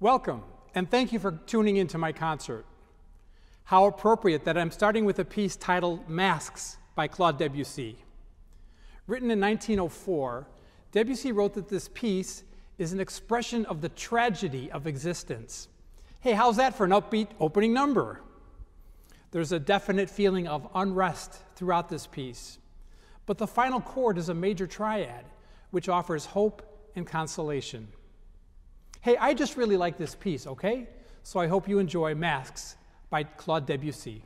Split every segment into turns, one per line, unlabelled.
Welcome, and thank you for tuning into my concert. How appropriate that I'm starting with a piece titled Masks by Claude Debussy. Written in 1904, Debussy wrote that this piece is an expression of the tragedy of existence. Hey, how's that for an upbeat opening number? There's a definite feeling of unrest throughout this piece. But the final chord is a major triad, which offers hope and consolation. Hey, I just really like this piece, okay? So I hope you enjoy Masks by Claude Debussy.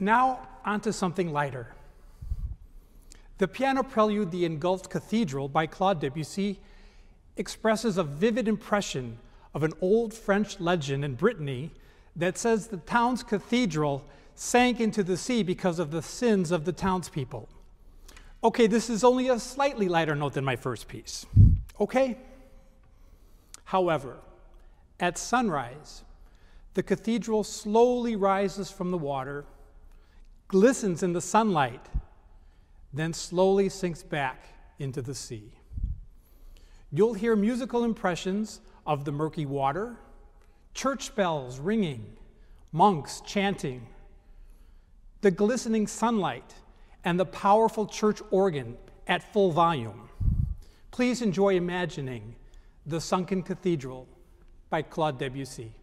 Now, onto something lighter. The piano prelude, The Engulfed Cathedral by Claude Debussy, expresses a vivid impression of an old French legend in Brittany that says the town's cathedral sank into the sea because of the sins of the townspeople. Okay, this is only a slightly lighter note than my first piece. Okay? However, at sunrise, the cathedral slowly rises from the water, glistens in the sunlight, then slowly sinks back into the sea. You'll hear musical impressions of the murky water, church bells ringing, monks chanting, the glistening sunlight, and the powerful church organ at full volume. Please enjoy imagining The Sunken Cathedral by Claude Debussy.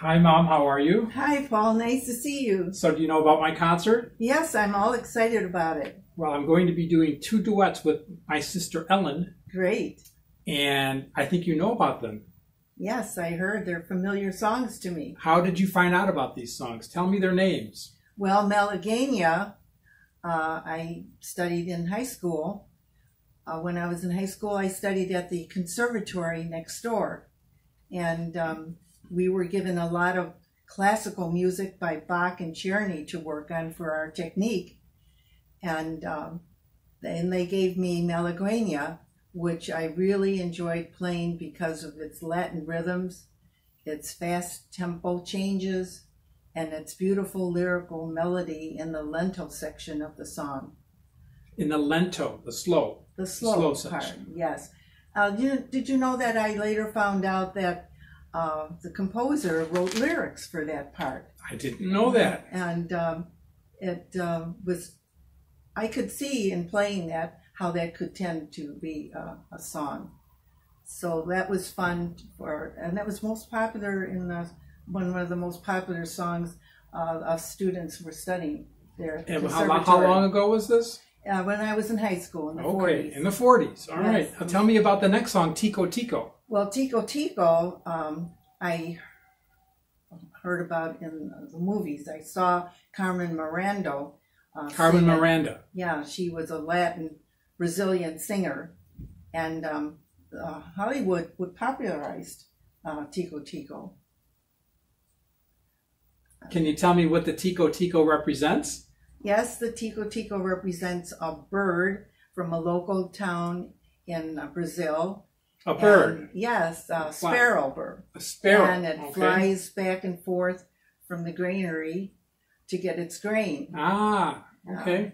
Hi, Mom. How are you?
Hi, Paul. Nice to see you.
So, do you know about my concert?
Yes, I'm all excited about it.
Well, I'm going to be doing two duets with my sister Ellen,
Great.
and I think you know about them.
Yes, I heard they're familiar songs to me.
How did you find out about these songs? Tell me their names.
Well, Malagueña, uh, I studied in high school. Uh, when I was in high school, I studied at the conservatory next door. And um, we were given a lot of classical music by Bach and Czerny to work on for our technique. And um, then they gave me Malagueña, which I really enjoyed playing because of its Latin rhythms, its fast tempo changes, and its beautiful lyrical melody in the lento section of the song.
In the lento, the slow.
The slow,
Slow
part,
section.
yes. Uh, you, did you know that I later found out that uh, the composer wrote lyrics for that part?
I didn't know that.
and um, it uh, was I could see in playing that how that could tend to be uh, a song. So that was fun for, and that was most popular in the one of the most popular songs uh, of students were studying there.
And how, how long ago was this?
Uh, when I was in high school in the
Okay,
40s.
in the 40s. All right.
Yes.
Now tell me about the next song, Tico Tico.
Well, Tico Tico, um, I heard about in the movies. I saw Carmen Miranda. Uh,
Carmen. Miranda.
Yeah, she was a Latin Brazilian singer, and um, uh, Hollywood would popularized uh, Tico Tico.
Can you tell me what the Tico Tico represents?
Yes, the Tico Tico represents a bird from a local town in uh, Brazil.
A bird,
And, yes, a sparrow bird.
a sparrow.
And it
okay.
flies back and forth from the granary to get its grain.
Ah, okay.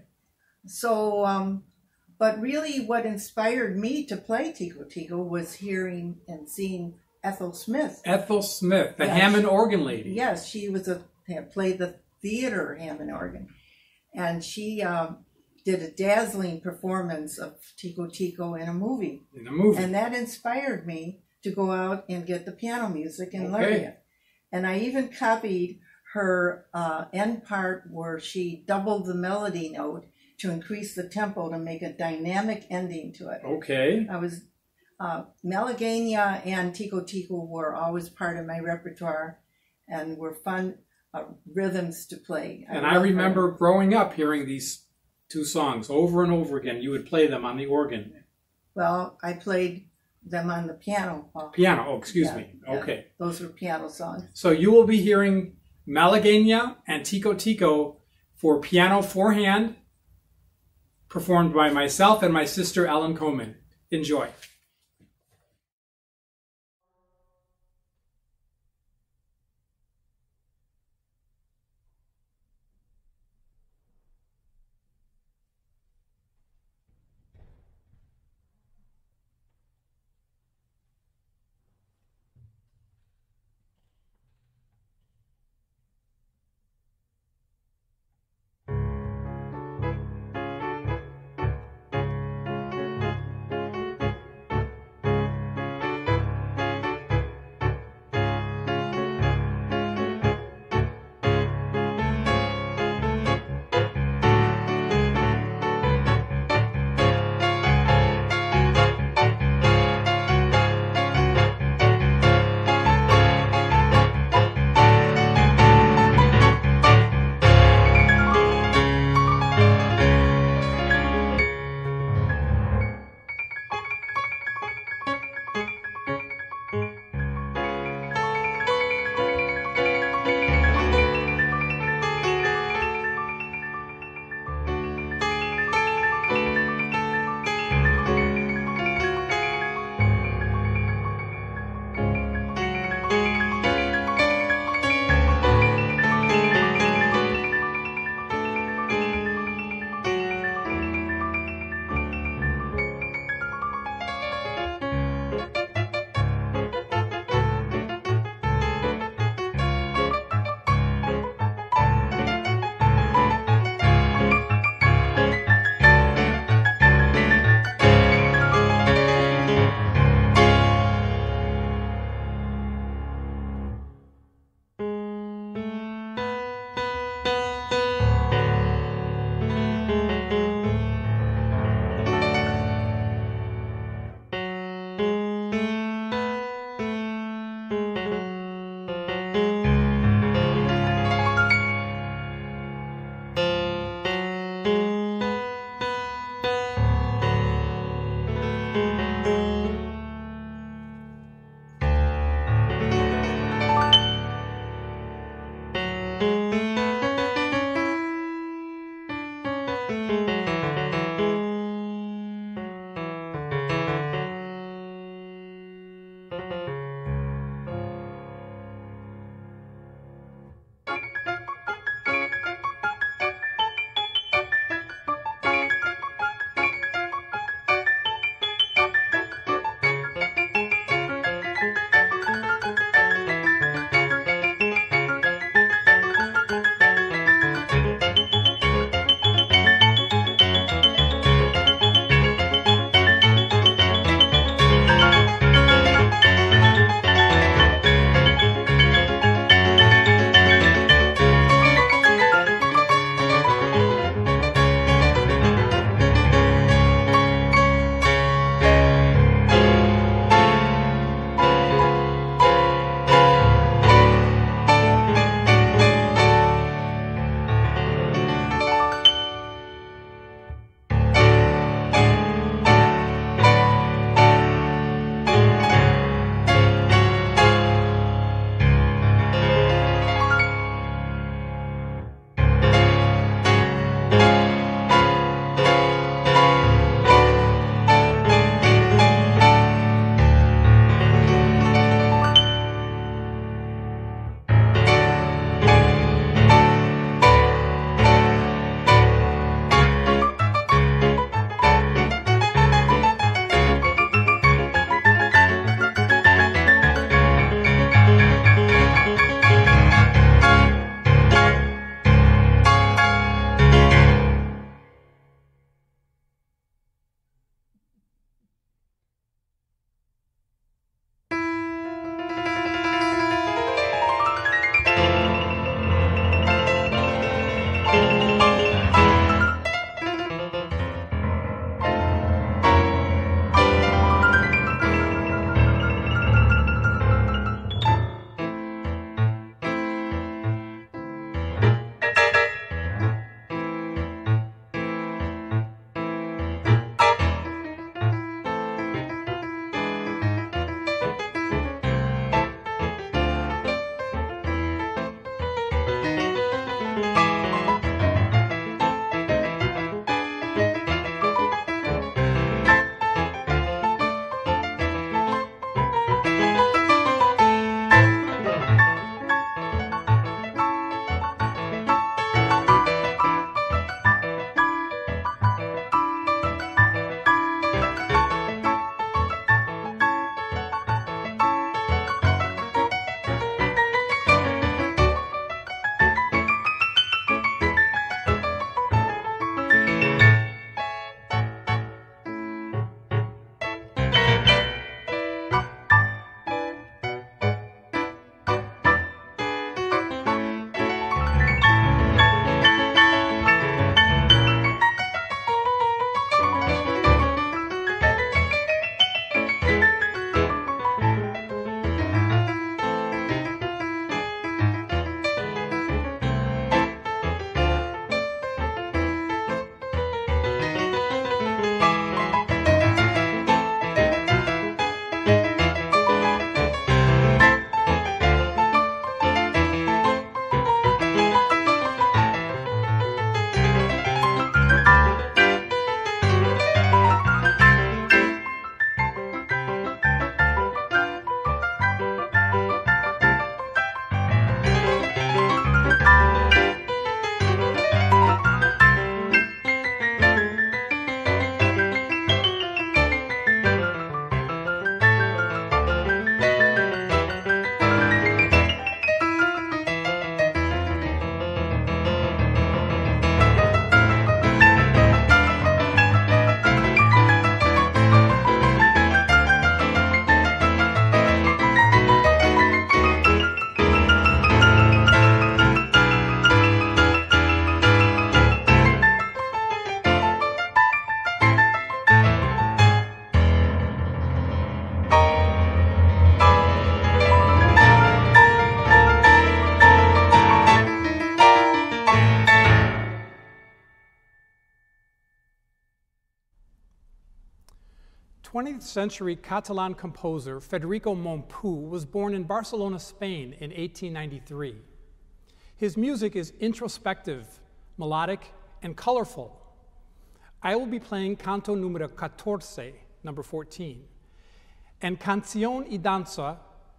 So, um, but really, what inspired me to play Tico Tico was hearing and seeing Ethel Smith.
Ethel Smith, the
Yes.
Hammond organ lady.
Yes, she was a played the theater Hammond organ, and she um, did a dazzling performance of Tico Tico in a movie,
In the movie.
and that inspired me to go out and get the piano music and learn it. And I even copied her uh, end part where she doubled the melody note to increase the tempo to make a dynamic ending to it.
okay.
I was uh, Malagueña and Tico Tico were always part of my repertoire and were fun uh, rhythms to play.
And I remember
them.
growing up hearing these two songs over and over again. You would play them on the organ.
Well, I played them on the piano.
Piano, oh, excuse
Yeah,
me.
yeah.
Okay.
Those were piano songs.
So you will be hearing Malagueña and Tico Tico for piano four hand, performed by myself and my sister Ellen Coleman. Enjoy. Música century Catalan composer Federico Mompou was born in Barcelona, Spain in 1893. His music is introspective, melodic, and colorful. I will be playing canto numero 14, number 14, and canción y danza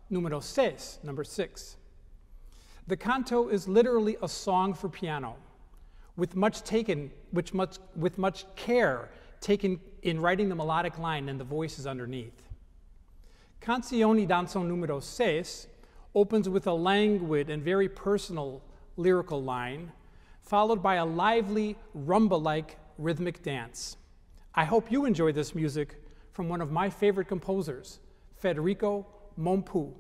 numero 6, number 6. The canto is literally a song for piano, with much taken, which much, with much care taken in writing the melodic line and the voices underneath. Canción y danza numero 6 opens with a languid and very personal lyrical line, followed by a lively, rumba like rhythmic dance. I hope you enjoy this music from one of my favorite composers, Federico Mompou.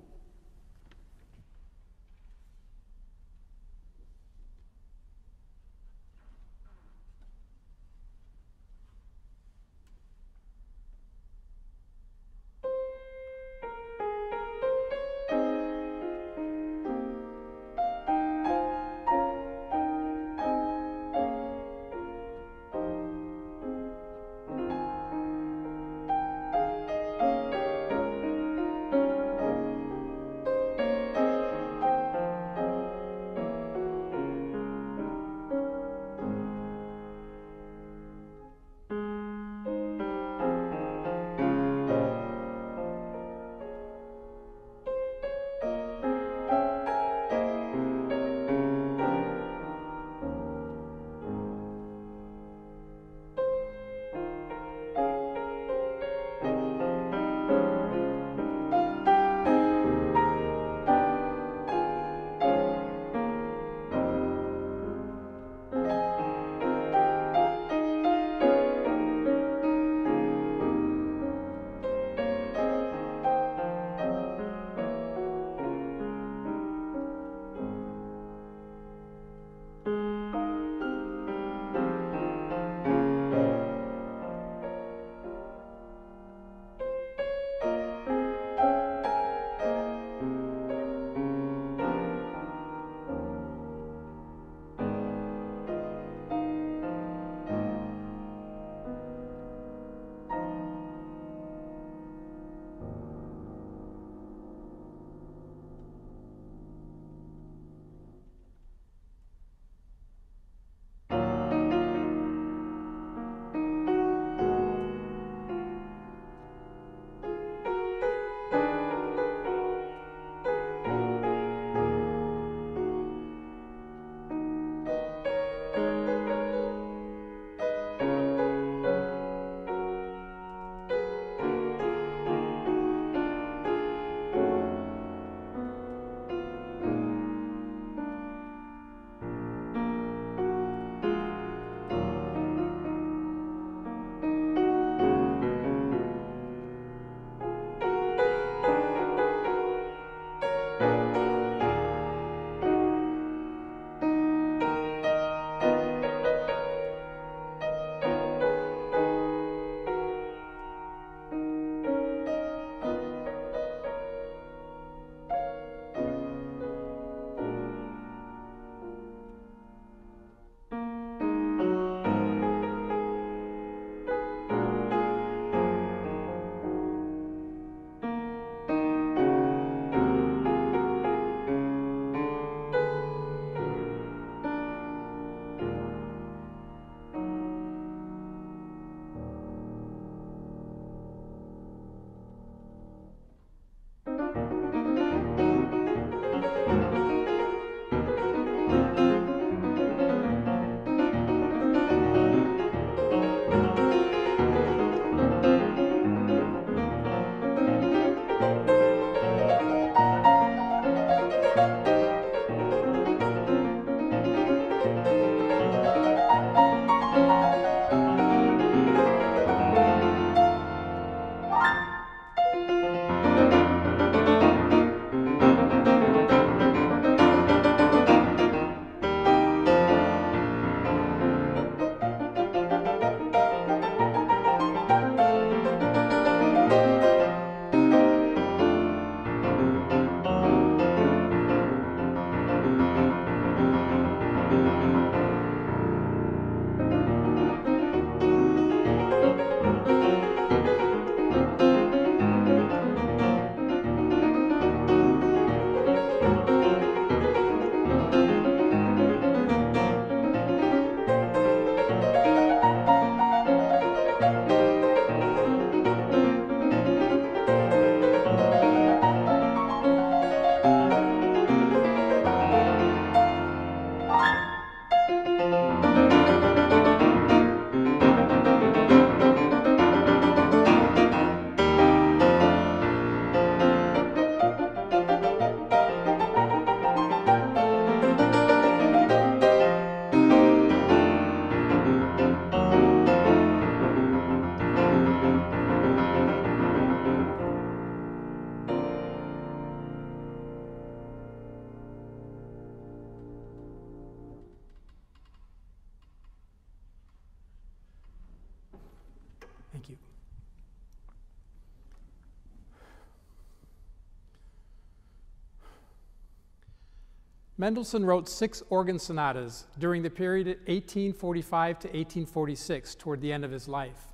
Mendelssohn wrote six organ sonatas during the period 1845 to 1846 toward the end of his life.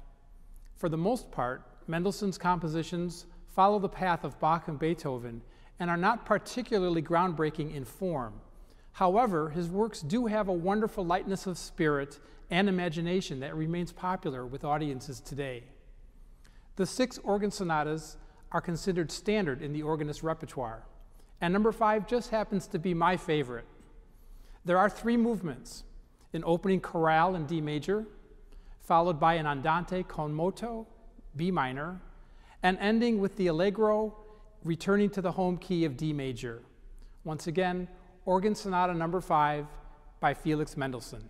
For the most part, Mendelssohn's compositions follow the path of Bach and Beethoven and are not particularly groundbreaking in form. However, his works do have a wonderful lightness of spirit and imagination that remains popular with audiences today. The six organ sonatas are considered standard in the organist repertoire. And number five just happens to be my favorite. There are three movements an opening chorale in D major, followed by an andante con moto, B minor, and ending with the allegro returning to the home key of D major. Once again, Organ Sonata number five by Felix Mendelssohn.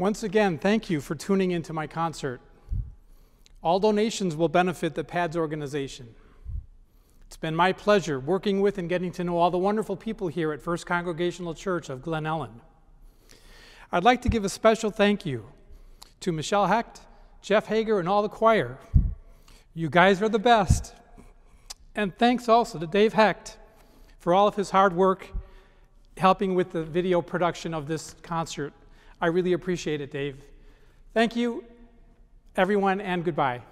Once again, thank you for tuning into my concert. All donations will benefit the PADS organization. It's been my pleasure working with and getting to know all the wonderful people here at First Congregational Church of Glen Ellyn. I'd like to give a special thank you to Michelle Hecht, Jeff Hager, and all the choir. You guys are the best. And thanks also to Dave Hecht for all of his hard work helping with the video production of this concert. I really appreciate it, Dave. Thank you, everyone, and goodbye.